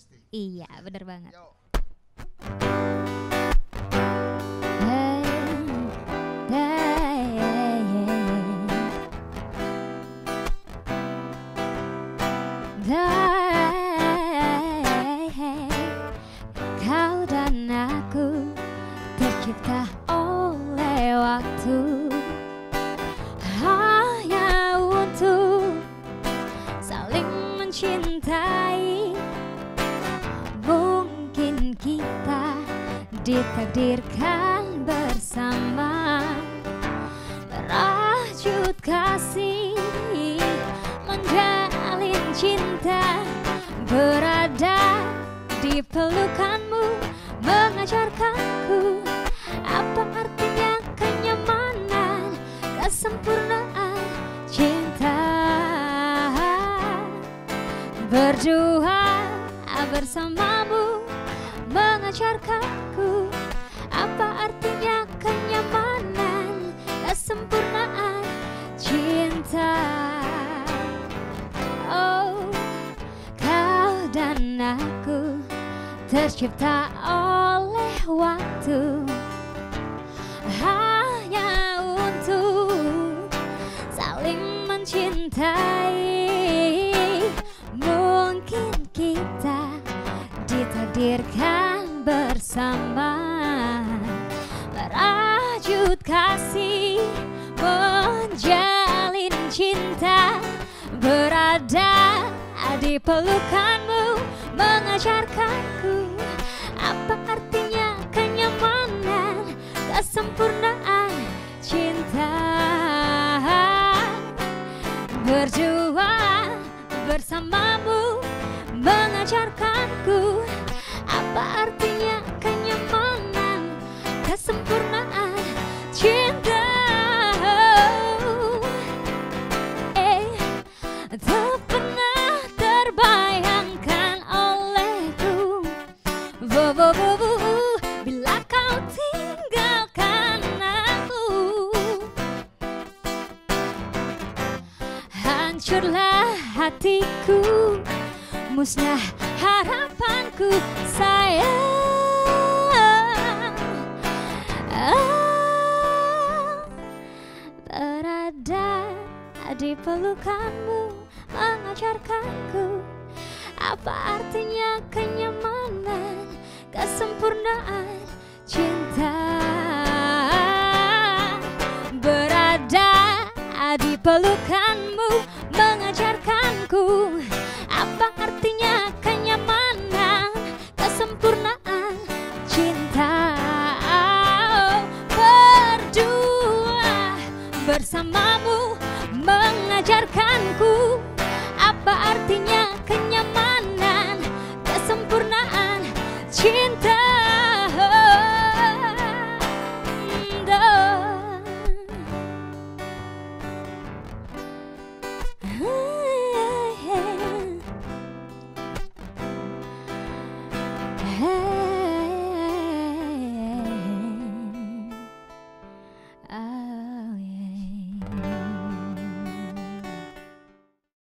akustik. Iya, bener banget. Yo. Hey, hey, hey, hey. Kau dan aku tercipta oleh waktu hanya untuk saling mencintai. Kita ditakdirkan bersama. Merajut kasih menjalin cinta berada di pelukanmu mengajarkanku apa artinya kenyamanan kesempurnaan cinta? Berjuang bersamamu mengajarkanku. Apa artinya kenyamanan kesempurnaan cinta? Oh kau dan aku tercipta oleh waktu. Hanya untuk saling mencintai. Mungkin kita ditakdirkan bersama. Merajut kasih menjalin cinta. Berada di pelukanmu mengajarkanku apa artinya kenyamanan kesempurnaan cinta. Berjuang bersamamu mengajarkanku apa artinya kenyamanan kesempurnaan cinta? Eh tak pernah terbayangkan olehku. Wo, wo, wo, bila kau tinggalkan aku. Hancurlah hatiku musnah harapanku sayang. Ah, berada di pelukanmu mengajarkanku apa artinya kenyamanan kesempurnaan cinta. Berada di pelukanmu mengajarkanku apa artinya bersamamu mengajarkanku apa artinya